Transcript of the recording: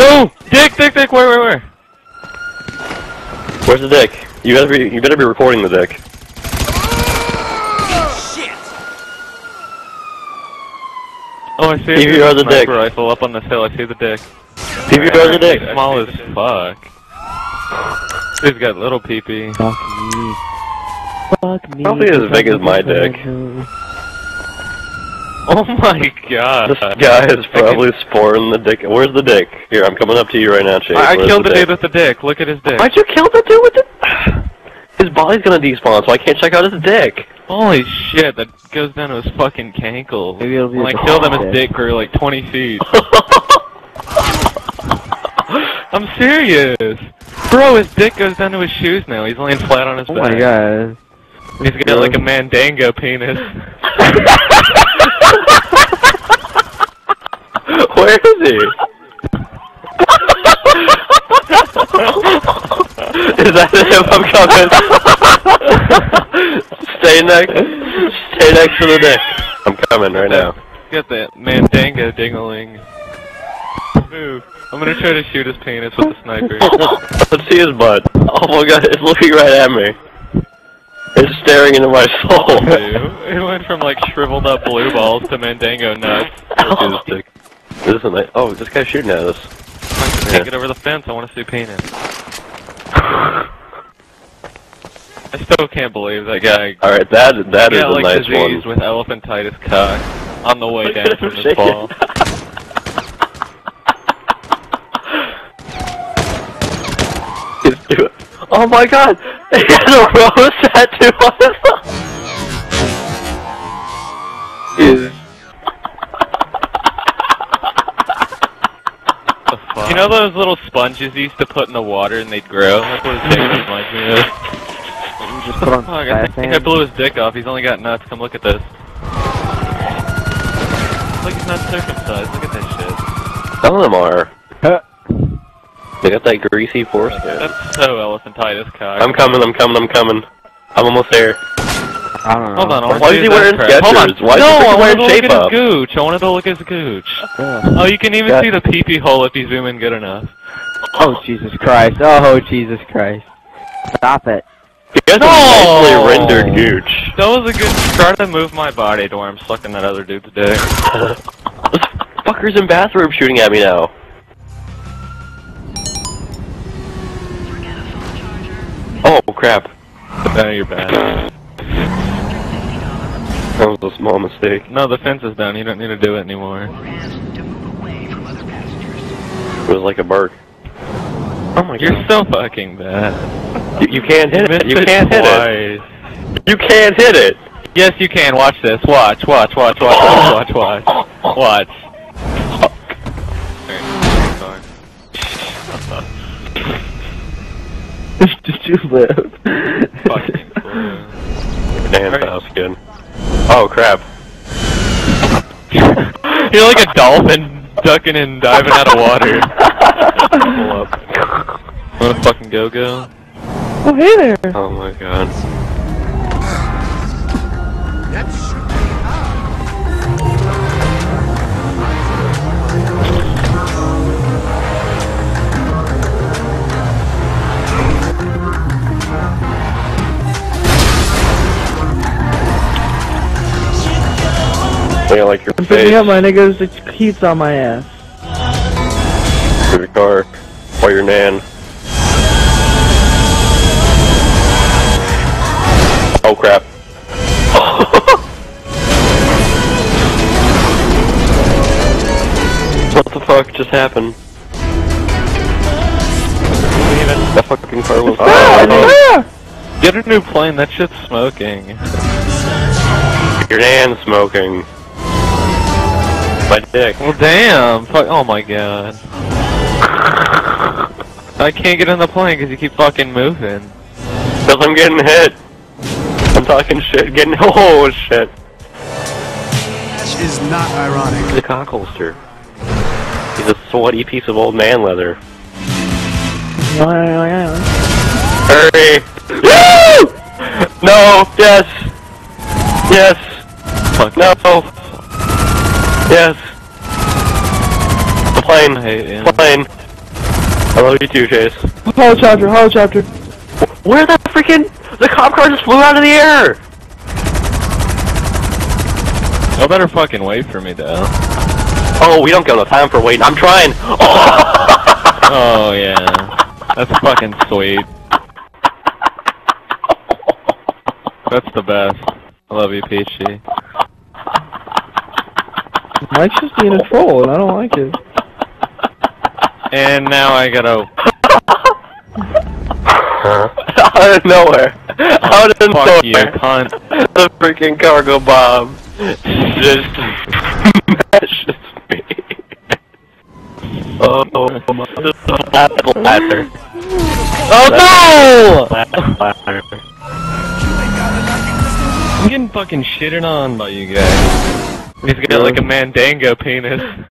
No! Dick, dick, dick, where, where, where? Where's the dick? You better be, you better be recording the dick. Oh, I see it. PVR There's a the dick. rifle up on this hill. I see the dick. PVR the dick. He's Small as fuck. He's got little peepee. Fuck me. Fuck me. Probably as big as my dick. Oh my god. This guy is probably sporting the dick. Where's the dick? Here, I'm coming up to you right now, Chase. I, I killed the, dick? dude with the dick. Look at his dick. Why'd you kill the dude with the... His body's gonna despawn, so I can't check out his dick. Holy shit, that goes down to his fucking cankle. Maybe it'll be When a I killed him, his dick. dick grew like 20 feet. I'm serious. Bro, his dick goes down to his shoes now. He's laying flat on his Oh back. my god. He's got like a mandingo penis. Where is that him? I'm coming. Stay next. Stay next to the dick. I'm coming right now. He's that mandingo dingling. Move. I'm gonna try to shoot his penis with the sniper. Let's see his butt. Oh my god, it's looking right at me. It's staring into my soul. It went from like shriveled up blue balls to mandingo nuts. Look at his dick. This is a nice. Oh, this guy's shooting at us. I can't get over the fence. I want to see penis. I still can't believe that guy All right, that that is got a like nice disease one. with elephantitis cock on the way down from him his shaking. fall. He's doing- Oh my god! He has a rose tattoo on his know those little sponges you used to put in the water and they'd grow? That's what his dick reminds me of. You just put on Fuck, I fast think I blew his dick off. He's only got nuts. Come look at this. Look, he's not circumcised. Look at that shit. some of them are. They got that greasy foreskin. That's so elephantitis cock. I'm coming. I'm coming. I'm coming. I'm almost there. I don't know. Hold on, I Why is he wearing ass. Hold on. Skechers? Why is no, he freaking I wanted wearing to look shape at up? his gooch. I wanted to look at his gooch. Yeah. Oh, you can even Yeah. see the pee-pee hole if you zoom in good enough. Oh Jesus Christ! Oh Jesus Christ! Stop it! He has No! a nicely rendered gooch. That was a good try to move my body to where I'm sucking that other dude's dick. this fucker's in bathroom shooting at me now. Oh crap! No, you're bad. That was a small mistake. No, the fence is down. You don't need to do it anymore. It was like a bird. Oh my god. You're so fucking bad. You, you can't hit it. You Missed can't hit it. You can't hit it. Yes, you can. Watch this. Watch, watch, watch, watch, watch, watch, watch. Watch. Sorry. Did you live? Fucking Oh crap. You're like a dolphin ducking and diving out of water. Pull up. Wanna fucking go go? oh hey there! Oh my god. I like your Pick face. me up, my niggas. It's heat's on my ass. Your car. Or your nan. Oh crap. what the fuck just happened? That fucking car was. Ah! Get a new plane. That shit's smoking. Your nan smoking. My dick. Well, damn. Fuck. Oh my god. I can't get in the plane because you keep fucking moving. Cause I'm getting hit. I'm talking shit. Getting oh shit. is not ironic. He's a cock holster. He's a sweaty piece of old man leather. Hurry! No! Yes! Yes! Fuck. No! Yes! The I plane! hate you. Plane! I love you too, Chase. Helicopter, helicopter. Where the freaking the cop car just flew out of the air? Y'all better fucking wait for me, though. Oh, we don't got no time for waiting. I'm trying. Oh, Oh, yeah. That's fucking sweet. That's the best. I love you, Peachy. Mike's just being a troll, and I don't like it. And now I gotta... out of nowhere. Out of Fuck you, cunt. The freaking cargo bomb just smashes me. Oh, the ladder. Oh Ladder. no! I'm getting fucking shitted on by you guys. He's got like a mandingo penis.